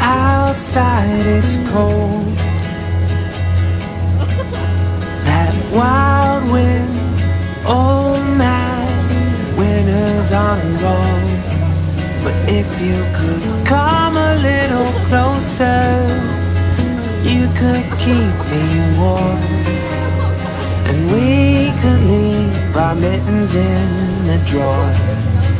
outside it's cold. That wild wind, oh man, winter's on a roll. But if you could come a little closer, you could keep me warm. And we could leave our mittens in the drawers.